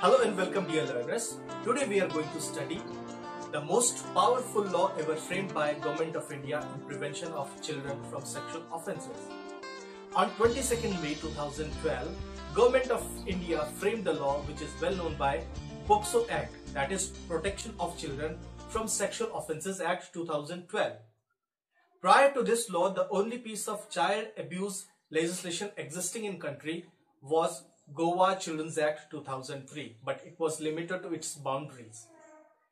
Hello and welcome dear learners. Today we are going to study the most powerful law ever framed by Government of India in prevention of children from sexual offences. On 22nd May 2012, Government of India framed the law which is well known by POCSO Act that is Protection of Children from Sexual Offences Act 2012. Prior to this law, the only piece of child abuse legislation existing in country was Goa Children's Act 2003, but it was limited to its boundaries.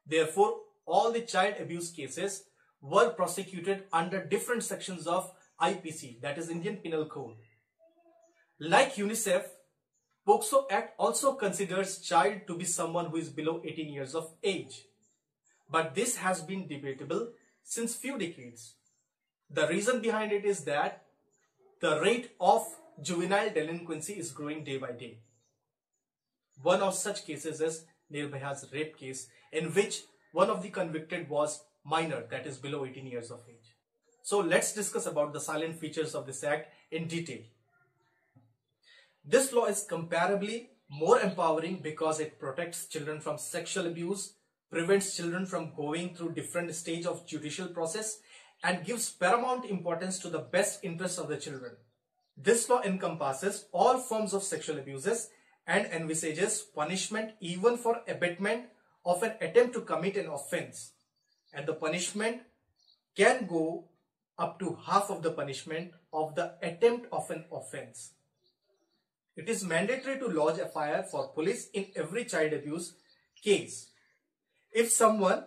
Therefore, all the child abuse cases were prosecuted under different sections of IPC, that is Indian Penal Code. Like UNICEF, POCSO Act also considers child to be someone who is below 18 years of age. But this has been debatable since few decades. The reason behind it is that the rate of juvenile delinquency is growing day by day. One of such cases is Nirbhaya's rape case in which one of the convicted was minor that is below 18 years of age. So let's discuss about the silent features of this act in detail. This law is comparably more empowering because it protects children from sexual abuse, prevents children from going through different stage of judicial process and gives paramount importance to the best interests of the children. This law encompasses all forms of sexual abuses and envisages punishment even for abetment of an attempt to commit an offense. And the punishment can go up to half of the punishment of the attempt of an offense. It is mandatory to lodge a FIR for police in every child abuse case. If someone,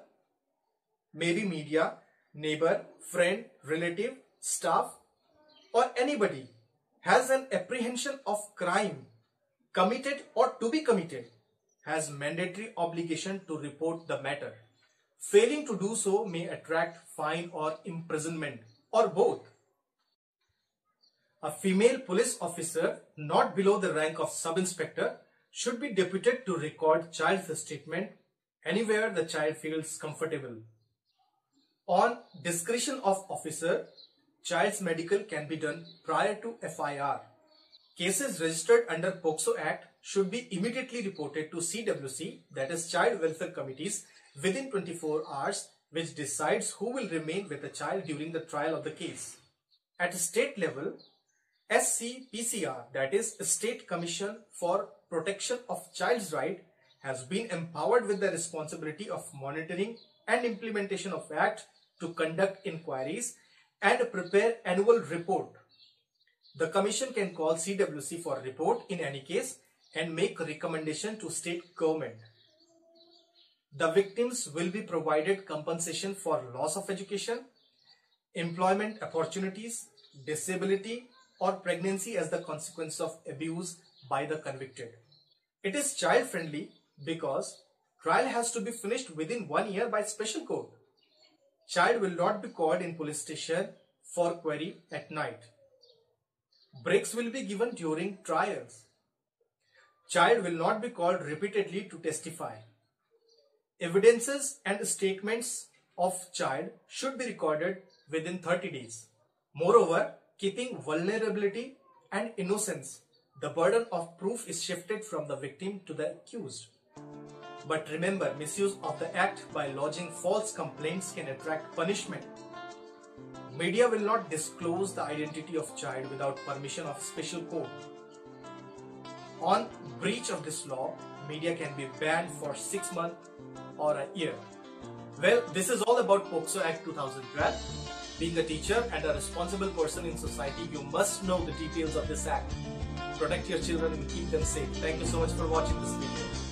maybe media, neighbor, friend, relative, staff or anybody has an apprehension of crime committed or to be committed has mandatory obligation to report the matter. Failing to do so may attract fine or imprisonment or both. A female police officer not below the rank of sub-inspector should be deputed to record child's statement anywhere the child feels comfortable. On discretion of officer, child's medical can be done prior to FIR. Cases registered under POCSO Act should be immediately reported to CWC, that is Child Welfare Committees, within 24 hours, which decides who will remain with the child during the trial of the case. At state level, SCPCR, that is State Commission for Protection of Child's Right, has been empowered with the responsibility of monitoring and implementation of Act to conduct inquiries and prepare annual report. The Commission can call CWC for report in any case and make recommendation to state government. The victims will be provided compensation for loss of education, employment opportunities, disability or pregnancy as the consequence of abuse by the convicted. It is child friendly because trial has to be finished within one year by special court. Child will not be called in police station for query at night. Breaks will be given during trials. Child will not be called repeatedly to testify. Evidences and statements of child should be recorded within 30 days. Moreover, keeping vulnerability and innocence, the burden of proof is shifted from the victim to the accused. But remember, misuse of the act by lodging false complaints can attract punishment. Media will not disclose the identity of child without permission of special court. On breach of this law, media can be banned for 6 months or a year. Well, this is all about POCSO Act 2012. Being a teacher and a responsible person in society, you must know the details of this act. Protect your children and keep them safe. Thank you so much for watching this video.